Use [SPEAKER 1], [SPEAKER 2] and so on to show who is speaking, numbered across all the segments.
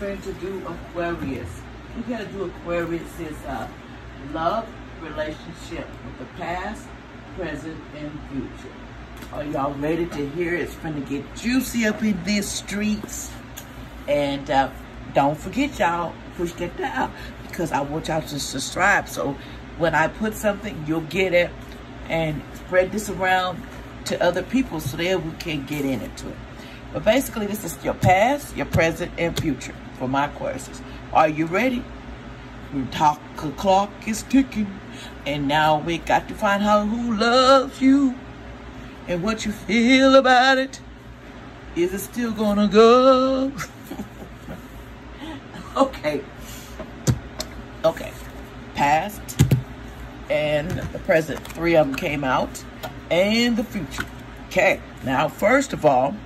[SPEAKER 1] To do Aquarius. You gotta do Aquarius is uh, love relationship with the past, present, and future. Are y'all ready to hear? It's to get juicy up in these streets. And uh, don't forget, y'all, push that down because I want y'all to subscribe. So when I put something, you'll get it and spread this around to other people so that we can get into it. But basically, this is your past, your present, and future for my courses. Are you ready? The talk clock is ticking, and now we got to find out who loves you and what you feel about it. Is it still gonna go? okay. Okay. Past and the present. Three of them came out. And the future. Okay. Now, first of all,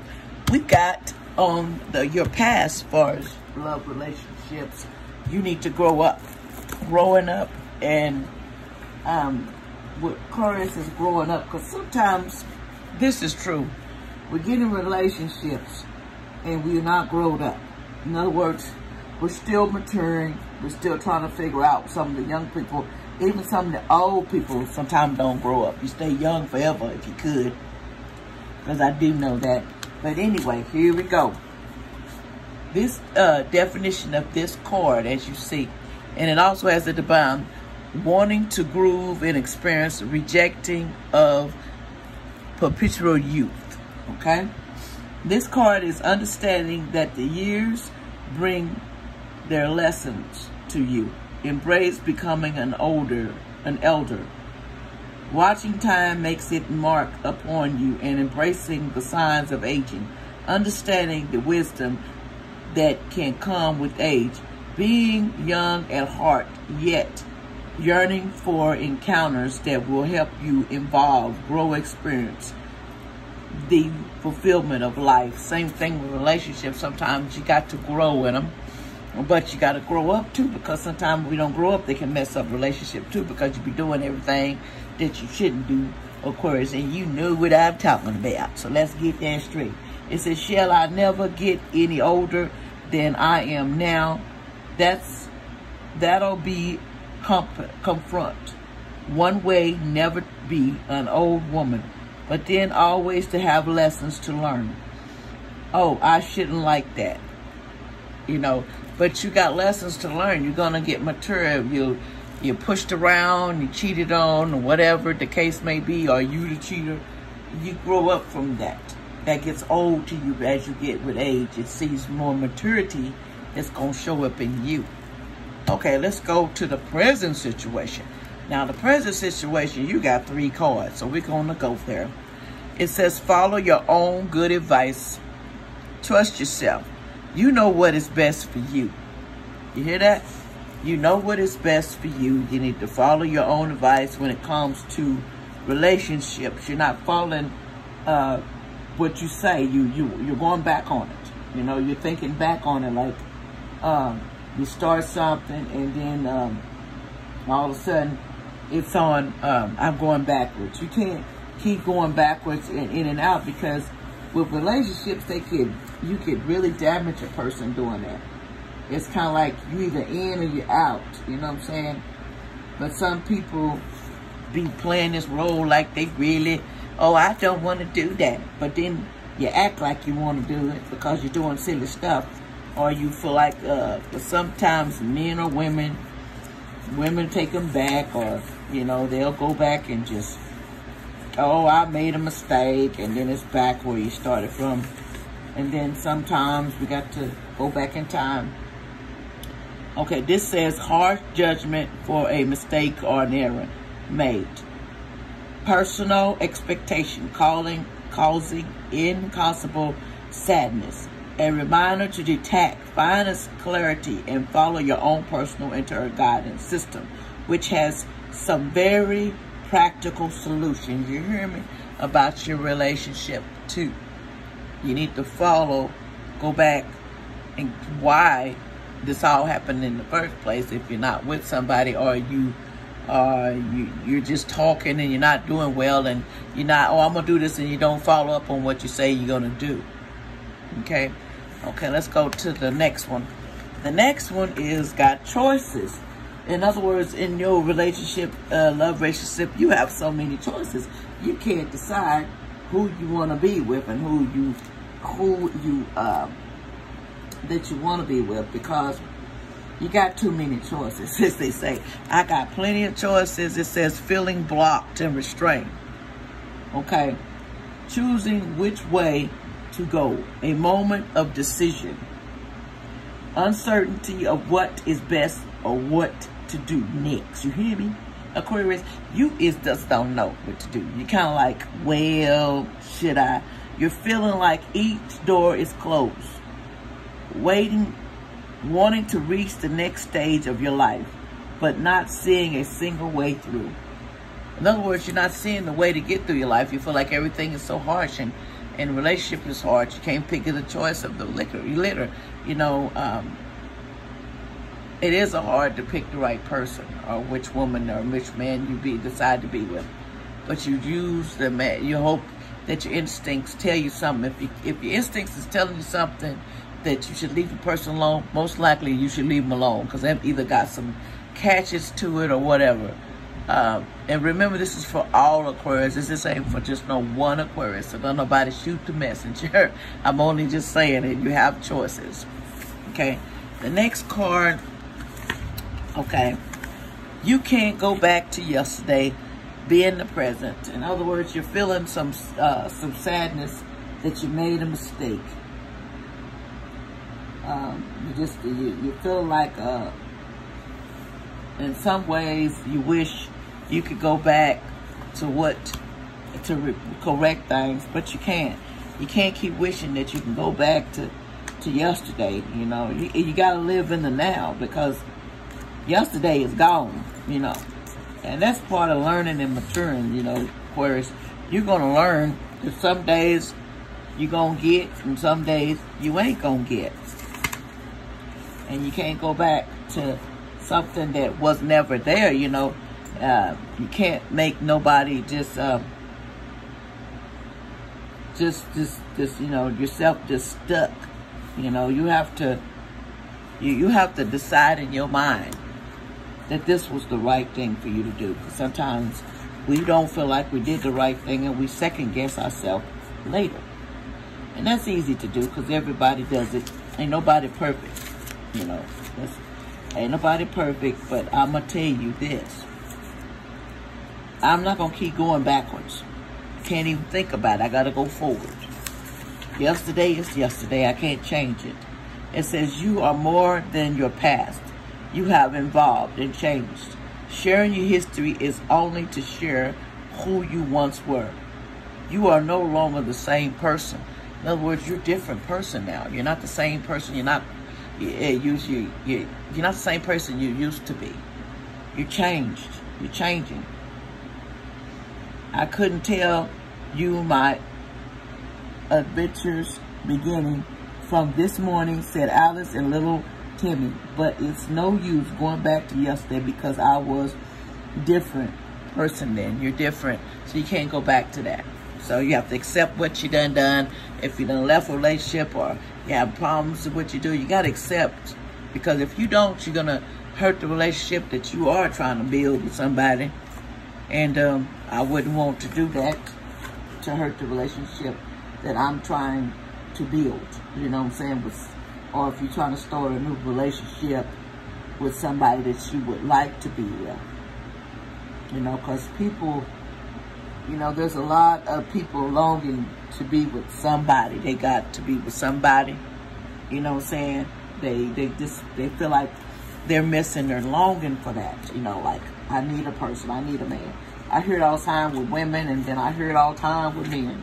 [SPEAKER 1] we got on the your past as far as love relationships. You need to grow up. Growing up and um, what Aquarius is growing up because sometimes this is true. We get in relationships and we're not grown up. In other words, we're still maturing. We're still trying to figure out some of the young people, even some of the old people sometimes don't grow up. You stay young forever if you could. Because I do know that. But anyway, here we go. This uh, definition of this card, as you see, and it also has the divine wanting to groove and experience rejecting of perpetual youth. Okay? This card is understanding that the years bring their lessons to you. Embrace becoming an older, an elder. Watching time makes it mark upon you and embracing the signs of aging. Understanding the wisdom that can come with age. Being young at heart, yet yearning for encounters that will help you evolve, grow experience, the fulfillment of life. Same thing with relationships. Sometimes you got to grow in them, but you got to grow up too because sometimes we don't grow up, they can mess up relationship too because you be doing everything that you shouldn't do, course, and you know what I'm talking about. So let's get that straight. It says, shall I never get any older than I am now? That's, that'll be comfort, confront. One way, never be an old woman, but then always to have lessons to learn. Oh, I shouldn't like that. You know, but you got lessons to learn. You're to get mature. You you're pushed around, you cheated on, or whatever the case may be, or you the cheater. You grow up from that. That gets old to you as you get with age. It sees more maturity that's going to show up in you. Okay, let's go to the present situation. Now, the present situation, you got three cards, so we're going to go there. It says, follow your own good advice. Trust yourself. You know what is best for you. You hear that? You know what is best for you. You need to follow your own advice when it comes to relationships. You're not following uh, what you say. You, you, you're going back on it. You know, you're thinking back on it like, um, you start something and then um, all of a sudden it's on, um, I'm going backwards. You can't keep going backwards and in and out because with relationships, they could, you could really damage a person doing that. It's kind of like you either in or you're out, you know what I'm saying? But some people be playing this role like they really, oh, I don't want to do that. But then you act like you want to do it because you're doing silly stuff or you feel like uh, sometimes men or women, women take them back or, you know, they'll go back and just, oh, I made a mistake and then it's back where you started from. And then sometimes we got to go back in time. Okay, this says harsh judgment for a mistake or an error made. Personal expectation calling, causing impossible sadness a reminder to detect, find clarity, and follow your own personal internal guidance system, which has some very practical solutions. You hear me? About your relationship too. You need to follow, go back, and why this all happened in the first place. If you're not with somebody, or you, uh, you you're just talking and you're not doing well, and you're not. Oh, I'm gonna do this, and you don't follow up on what you say you're gonna do. Okay Okay, let's go to the next one. The next one is got choices. In other words, in your relationship, uh, love relationship, you have so many choices. You can't decide who you want to be with and who you, who you, uh, that you want to be with because you got too many choices, as they say. I got plenty of choices. It says feeling blocked and restrained. Okay. Choosing which way to go. A moment of decision. Uncertainty of what is best or what to do next. You hear me? Aquarius, you is just don't know what to do. You kind of like, well, should I? You're feeling like each door is closed. Waiting, wanting to reach the next stage of your life, but not seeing a single way through. In other words, you're not seeing the way to get through your life. You feel like everything is so harsh and, and relationship is hard. You can't pick the choice of the liquor, litter. You know, um, it is hard to pick the right person or which woman or which man you be decide to be with. But you use the man. You hope that your instincts tell you something. If you, if your instincts is telling you something that you should leave the person alone, most likely you should leave them alone because they've either got some catches to it or whatever. Um, and remember, this is for all Aquarius. This is ain't for just no one Aquarius. So don't nobody shoot the messenger. I'm only just saying it. You have choices. Okay. The next card okay? You can't go back to yesterday, be in the present. In other words, you're feeling some uh, some sadness that you made a mistake. Um, you just you, you feel like uh, in some ways you wish you could go back to what to correct things, but you can't. You can't keep wishing that you can go back to to yesterday. You know, you, you got to live in the now because yesterday is gone, you know. And that's part of learning and maturing, you know, whereas you're to learn that some days you're to get and some days you ain't to get. And you can't go back to something that was never there, you know. Uh, you can't make nobody just, uh, just, just, just, you know, yourself just stuck. You know, you have to, you, you have to decide in your mind that this was the right thing for you to do. Sometimes we don't feel like we did the right thing and we second guess ourselves later. And that's easy to do because everybody does it. Ain't nobody perfect, you know. That's, ain't nobody perfect, but I'm going to tell you this. I'm not going to keep going backwards. Can't even think about it. I got to go forward. Yesterday is yesterday. I can't change it. It says you are more than your past you have evolved and changed. Sharing your history is only to share who you once were. You are no longer the same person. In other words, you're a different person now. You're not the same person. You're not you, you, you, you're not the same person you used to be. You changed. You're changing. I couldn't tell you my adventures beginning from this morning, said Alice and little Timmy, but it's no use going back to yesterday because I was different person then. You're different, so you can't go back to that. So you have to accept what you done done. If you done left a relationship or you have problems with what you do, you got to accept. Because if you don't, you're going to hurt the relationship that you are trying to build with somebody. And um, I wouldn't want to do that to hurt the relationship that I'm trying to build. You know what I'm saying? With or if you're trying to start a new relationship with somebody that you would like to be with. You know, because people, you know, there's a lot of people longing to be with somebody. They got to be with somebody. You know what I'm saying? They, they just, they feel like they're missing, they're longing for that. You know, like, I need a person, I need a man. I hear it all the time with women, and then I hear it all the time with men.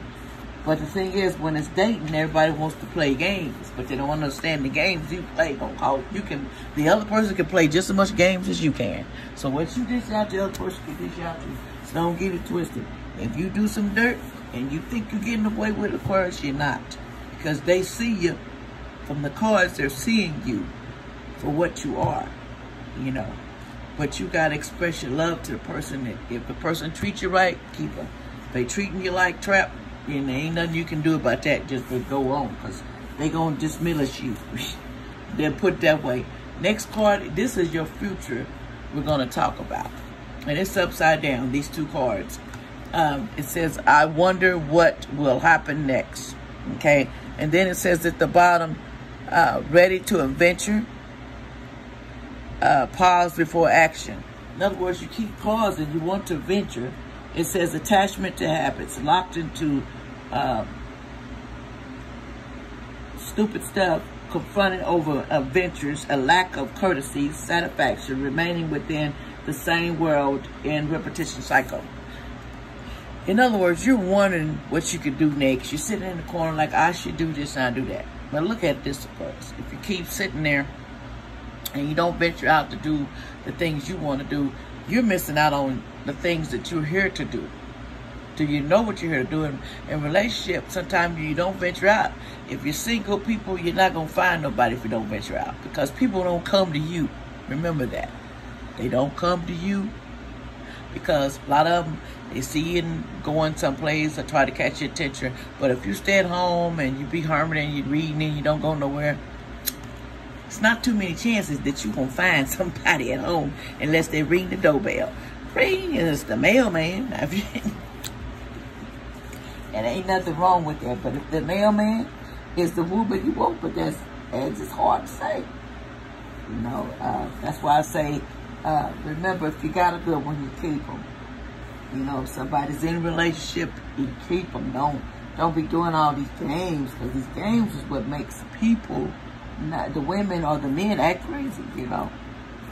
[SPEAKER 1] But the thing is, when it's dating, everybody wants to play games, but they don't understand the games you play. Don't call you can. The other person can play just as much games as you can. So what you dish out, the other person can dish out you. So don't get it twisted. If you do some dirt and you think you're getting away with it, course you're not, because they see you from the cards. They're seeing you for what you are, you know. But you gotta express your love to the person. If the person treats you right, keep them. If they treating you like trap, and there ain't nothing you can do about that. Just to go on, because they going to dismiss you. They'll put that way. Next card, this is your future we're going to talk about. And it's upside down, these two cards. Um, it says, I wonder what will happen next. Okay. And then it says at the bottom, uh, ready to adventure, uh, pause before action. In other words, you keep pausing, you want to venture. It says attachment to habits, locked into uh, stupid stuff, confronting over adventures, a lack of courtesy, satisfaction, remaining within the same world in repetition cycle. In other words, you're wondering what you could do next. You're sitting in the corner like, I should do this and I do that. But look at this first. If you keep sitting there and you don't venture out to do the things you want to do, you're missing out on the things that you're here to do. Do you know what you're here to do? In, in relationships, sometimes you don't venture out. If you're single people, you're not going to find nobody if you don't venture out. Because people don't come to you. Remember that. They don't come to you because a lot of them, they see you going someplace or try to catch your attention. But if you stay at home and you be hermit and you reading and you don't go nowhere, it's not too many chances that you're going to find somebody at home unless they ring the doorbell. Ring is the mailman. and ain't nothing wrong with that. But if the mailman is the woman you want, but that's, it's hard to say. You know, uh, that's why I say uh, remember, if you got a good one, you keep them. You know, if somebody's in a relationship, you keep them. Don't don't be doing all these games because these games is what makes people, not the women or the men, act crazy. You know.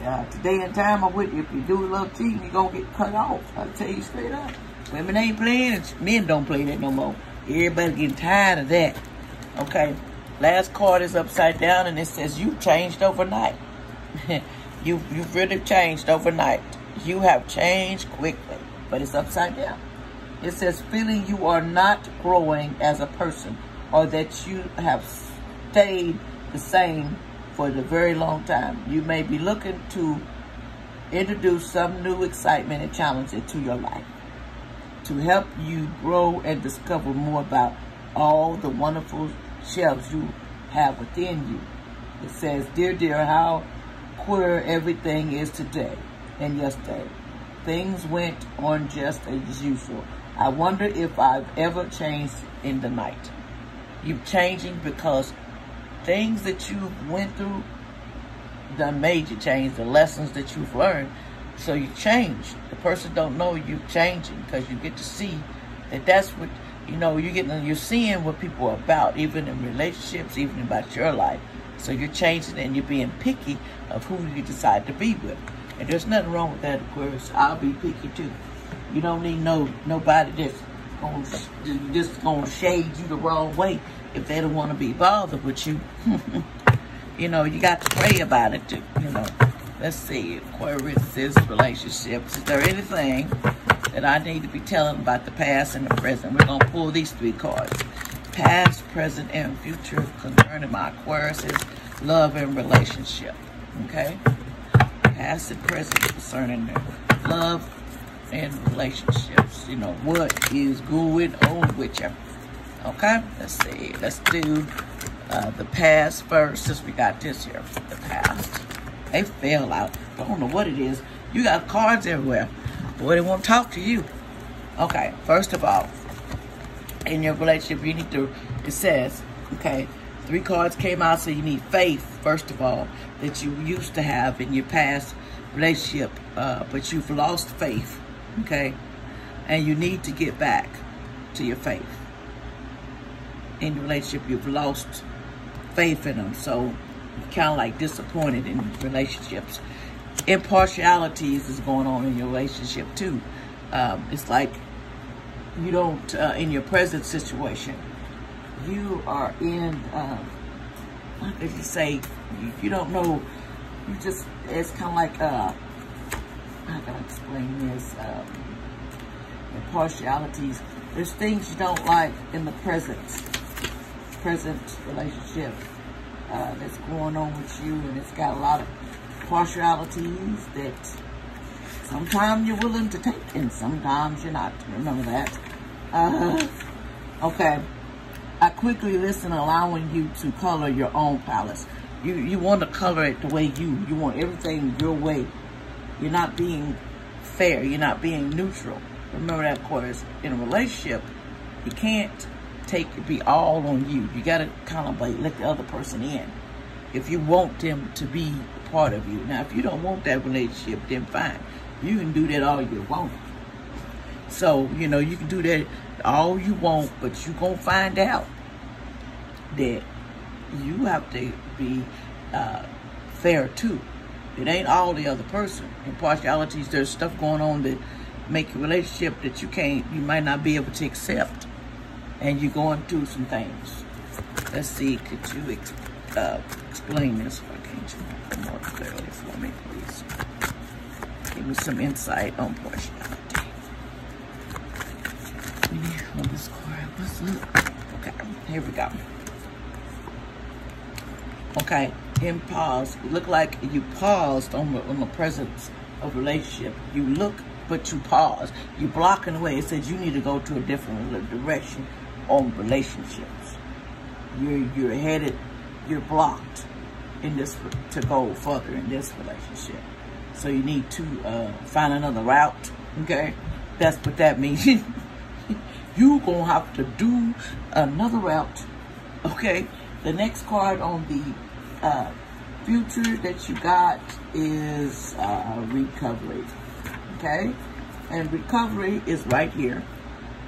[SPEAKER 1] Uh, today and time, I'm with you. If you do a little cheating, you're going to get cut off. I'll tell you straight up. Women ain't playing. Men don't play that no more. Everybody getting tired of that. Okay. Last card is upside down, and it says you changed overnight. You, you've really changed overnight. You have changed quickly, but it's upside down. It says, feeling you are not growing as a person or that you have stayed the same for the very long time. You may be looking to introduce some new excitement and challenge into your life to help you grow and discover more about all the wonderful shelves you have within you. It says, Dear, dear, how where everything is today and yesterday. Things went on just as usual. I wonder if I've ever changed in the night. You're changing because things that you went through done made you change, the lessons that you've learned. So you change. The person don't know you're changing because you get to see that that's what, you know, you're getting, you're seeing what people are about, even in relationships, even about your life. So you're changing and you're being picky of who you decide to be with. And there's nothing wrong with that, of course. I'll be picky too. You don't need no nobody that's gonna, gonna shade you the wrong way if they don't want to be bothered with you. you know, you got to pray about it too, you know. Let's see, Aquarius is relationships. Is there anything that I need to be telling about the past and the present? We're going to pull these three cards past, present, and future concerning my Aquarius love and relationship. Okay? Past and present concerning love and relationships. You know, what is going on with you? Okay? Let's see. Let's do uh, the past first since we got this here. The past. They fell out. I don't know what it is. You got cards everywhere. Boy, they won't talk to you. Okay, first of all, in your relationship, you need to, it says, okay, three cards came out, so you need faith, first of all, that you used to have in your past relationship, uh, but you've lost faith, okay? And you need to get back to your faith. In the relationship, you've lost faith in them, so kind of like disappointed in relationships. Impartialities is going on in your relationship too. Um, it's like you don't, uh, in your present situation, you are in, uh, you say, you, you, don't know, you just, it's kind of like, uh, how can I explain this, um, partialities. There's things you don't like in the present, present relationship uh, that's going on with you, and it's got a lot of partialities that sometimes you're willing to take, and sometimes you're not. Remember that. Uh, okay. I quickly listen, allowing you to color your own palettes. You you want to color it the way you you want everything your way. You're not being fair. You're not being neutral. Remember that, of course. In a relationship, you can't take it be all on you. You got to kind of like let the other person in. If you want them to be part of you. Now, if you don't want that relationship, then fine. You can do that all you want. So, you know, you can do that all you want, but you're going to find out that you have to be uh, fair too. It ain't all the other person. In partialities, there's stuff going on that make your relationship that you can't, you might not be able to accept. And you're going through some things. Let's see, could you ex uh, explain this? Why can't you more clearly for me, please? Give me some insight on partiality. On this card. Okay, here we go. Okay, in pause. Look like you paused on the, on the presence of relationship. You look, but you pause. You're blocking away. It says you need to go to a different direction on relationships. You're you're headed. You're blocked in this to go further in this relationship. So you need to uh, find another route. Okay, that's what that means. you gonna have to do another route. Okay, the next card on the uh, future that you got is uh, recovery. Okay, and recovery is right here.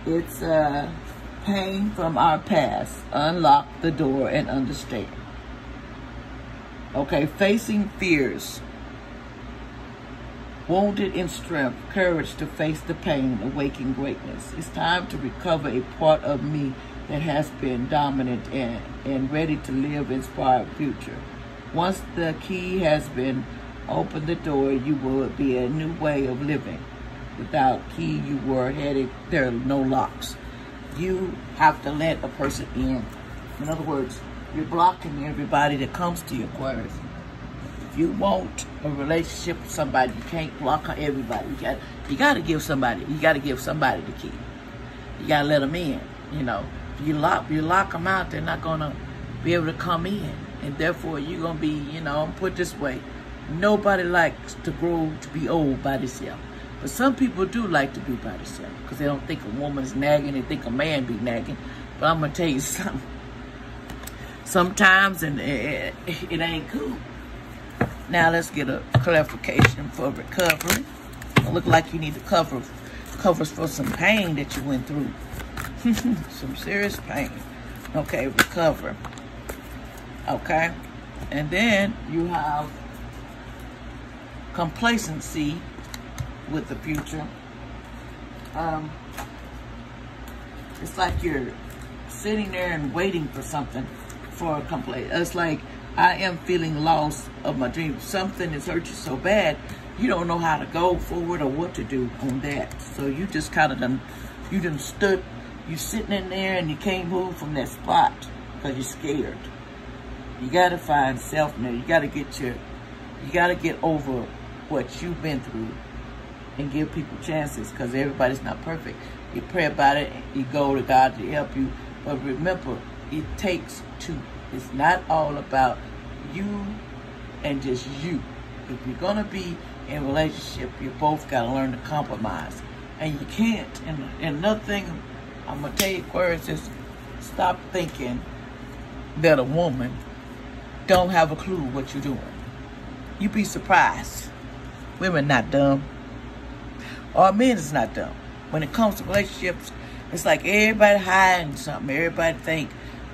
[SPEAKER 1] It's uh, pain from our past. Unlock the door and understand. Okay, facing fears. Wounded in strength, courage to face the pain, awaken greatness. It's time to recover a part of me that has been dominant and, and ready to live inspired future. Once the key has been opened the door, you will be a new way of living. Without key, you were headed, there are no locks. You have to let a person in. In other words, you're blocking everybody that comes to your Aquarius. If you want a relationship with somebody, you can't block everybody. You got, you got to give somebody, you got to give somebody the key. You got to let them in, you know. If you lock, you lock them out, they're not to be able to come in. And therefore, you're to be, you know, put this way, nobody likes to grow to be old by themselves. But some people do like to be by themselves because they don't think a woman's nagging, they think a man be nagging. But I'm going to tell you something sometimes, and it, it ain't cool. Now let's get a clarification for recovery. It look like you need to cover covers for some pain that you went through. some serious pain. Okay, recover. Okay. And then you have complacency with the future. Um, it's like you're sitting there and waiting for something for a complaint. It's like I am feeling lost of my dream. Something has hurt you so bad, you don't know how to go forward or what to do on that. So you just kind of done, you done stood, you sitting in there and you can't move from that spot because you're scared. You got to find self now. You got to get your, you got to get over what you've been through and give people chances because everybody's not perfect. You pray about it, you go to God to help you. But remember, it takes two. It's not all about you and just you. If you're going to be in a relationship, you both got to learn to compromise. And you can't. And, and another thing I'm going to tell you, Aquarius, is stop thinking that a woman don't have a clue what you're doing. You'd be surprised. Women not dumb. Or men is not dumb. When it comes to relationships, it's like everybody hiding something. Everybody think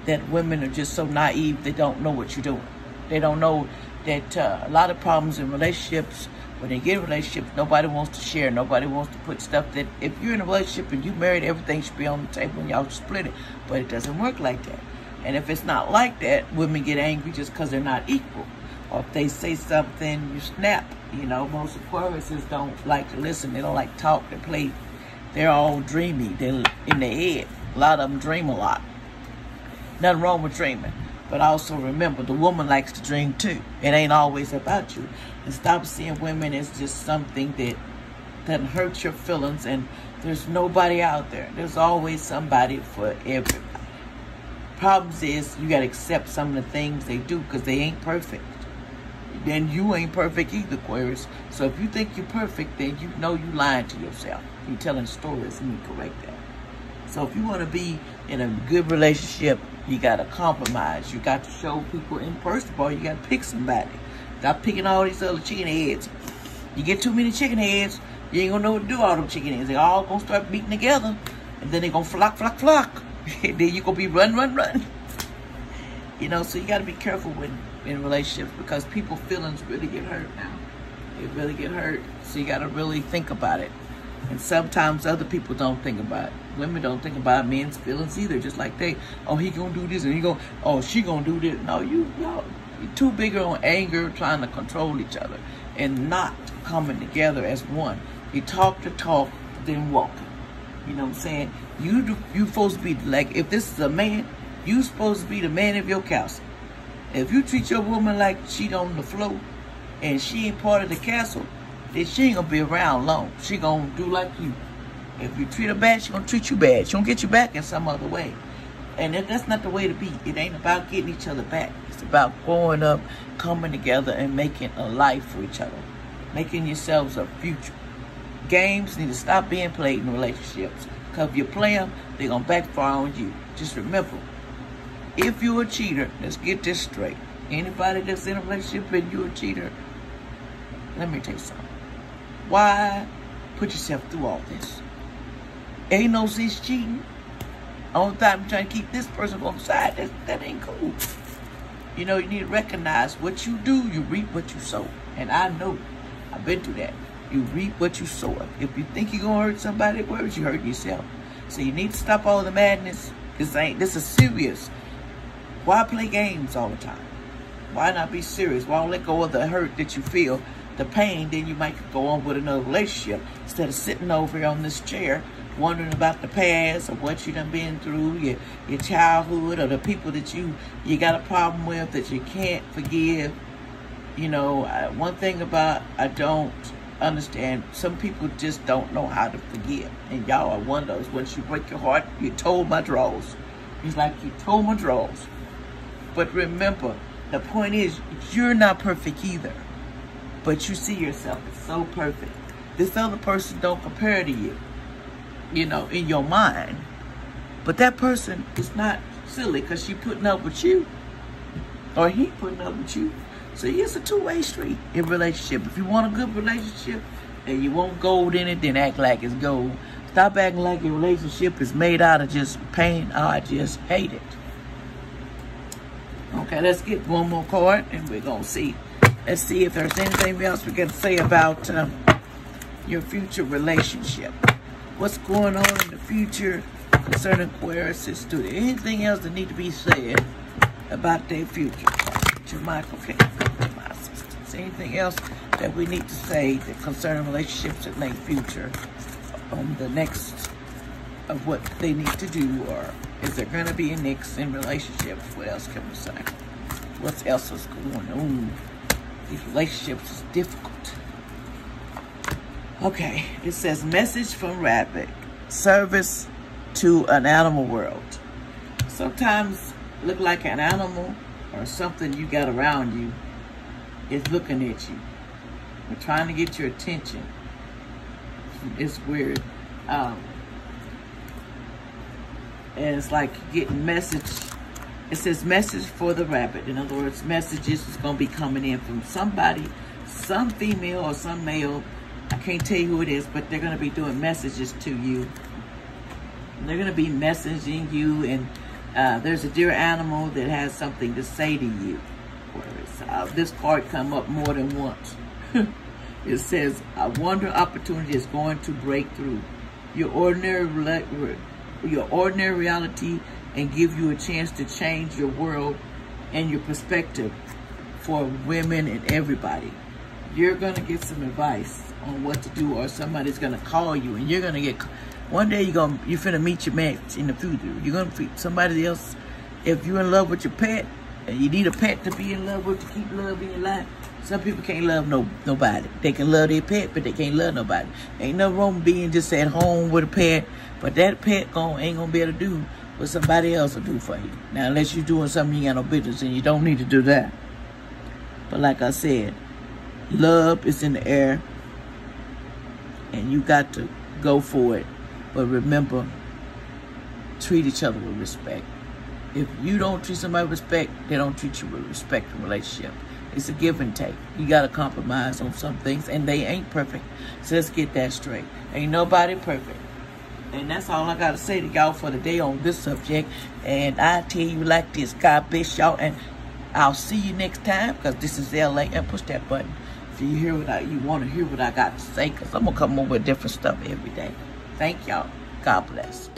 [SPEAKER 1] that women are just so naive they don't know what you're doing. They don't know that uh, a lot of problems in relationships, when they get in relationships, nobody wants to share. Nobody wants to put stuff that if you're in a relationship and you married, everything should be on the table and y'all split it. But it doesn't work like that. And if it's not like that, women get angry just because they're not equal. Or if they say something, you snap. You know, most Aquariuses don't like to listen. They don't like talk. They play. They're all dreamy. They're in their head. A lot of them dream a lot. Nothing wrong with dreaming. But also remember, the woman likes to dream too. It ain't always about you. And stop seeing women as just something that that hurts your feelings and there's nobody out there. There's always somebody for everybody. Problems is you got to accept some of the things they do because they ain't perfect. Then you ain't perfect either, Aquarius. So if you think you're perfect, then you know you lying to yourself. You're telling stories and you correct that. So if you want to be in a good relationship, you got to compromise. You got to show people, and first of all, you got to pick somebody. Stop picking all these other chicken heads. You get too many chicken heads, you ain't gonna know what to do all them chicken heads. They all gonna start beating together, and then they gonna flock, flock, flock. and then you gonna be run, run, run. You know, so you got to be careful when in relationships because people feelings really get hurt now. They really get hurt, so you got to really think about it. And sometimes other people don't think about it. Women don't think about men's feelings either. Just like they, oh, he gonna do this, and he go, oh, she gonna do this. No, you, y'all, you're too bigger on anger, trying to control each other, and not coming together as one. You talk the talk, then walk. You know what I'm saying? You do, you supposed to be like if this is a man, you supposed to be the man of your castle. If you treat your woman like she on the floor and she ain't part of the castle, then she ain't gonna be around long. She gonna do like you. If you treat her bad, she gonna treat you bad. She gonna get you back in some other way. And if that's not the way to be. It ain't about getting each other back. It's about growing up, coming together, and making a life for each other. Making yourselves a future. Games need to stop being played in relationships. Because if you play them, they're going to backfire on you. Just remember, if you're a cheater, let's get this straight. Anybody that's in a relationship and you're a cheater, let me tell you something. Why put yourself through all this? Ain't no sense cheating. Only time you're trying to keep this person on the side, that, that ain't cool. You know, you need to recognize what you do, you reap what you sow. And I know, I've been through that. You reap what you sow. If you think you're going to hurt somebody, where is you hurt yourself? So you need to stop all the madness. This ain't, this is serious. Why play games all the time? Why not be serious? Why don't let go of the hurt that you feel, the pain, then you might go on with another relationship instead of sitting over here on this chair wondering about the past or what you done been through, your your childhood or the people that you you got a problem with that you can't forgive. You know, one thing about I don't understand, some people just don't know how to forgive. And y'all are one of those. Once you break your heart, you told my draws. It's like you told my draws. But remember, the point is, you're not perfect either. But you see yourself as so perfect. This other person don't compare to you you know, in your mind. But that person is not silly because she putting up with you or he putting up with you. So it's a two-way street in relationship. If you want a good relationship and you want gold in it, then act like it's gold. Stop acting like your relationship is made out of just pain. Oh, I just hate it. Okay, let's get one more card and we're going to see. Let's see if there's anything else we can say about uh, your future relationship what's going on in the future concerning Aquarius do anything else that need to be said about their future? To Michael King, my assistants. Anything else that we need to say that concerning relationships in their future on the next of what they need to do or is there going to be a next in relationships? What else can we say? What else is going on? These relationships is difficult. Okay, it says message from Rabbit, service to an animal world. Sometimes look like an animal or something you got around you is looking at you. We're trying to get your attention. It's weird. Um, and it's like getting message. It says message for the rabbit. In other words, messages is going to be coming in from somebody, some female or some male I can't tell you who it is, but they're going to be doing messages to you. They're going to be messaging you, and uh, there's a dear animal that has something to say to you. Uh, this card come up more than once. it says, a wonder opportunity is going to break through your ordinary, your ordinary reality and give you a chance to change your world and your perspective for women and everybody. You're going to get some advice on what to do or somebody's gonna call you and you're gonna get one day you're gonna you're gonna meet your match in the future. You're gonna meet somebody else. If you're in love with your pet and you need a pet to be in love with to keep love in your life some people can't love no nobody. They can love their pet but they can't love nobody. Ain't no wrong being just at home with a pet but that pet gon' ain't gonna be able to do what somebody else will do for you. Now, unless you're doing something you got no business and you don't need to do that. But like I said, love is in the air and you got to go for it. But remember, treat each other with respect. If you don't treat somebody with respect, they don't treat you with respect in relationship. It's a give and take. You got to compromise on some things, and they ain't perfect. So let's get that straight. Ain't nobody perfect. And that's all I got to say to y'all for the day on this subject. And I tell you like this, God bless y'all. And I'll see you next time because this is LA. And push that button if you hear what I, you want to hear what I got to say because I'm going to come up with different stuff every day. Thank y'all. God bless.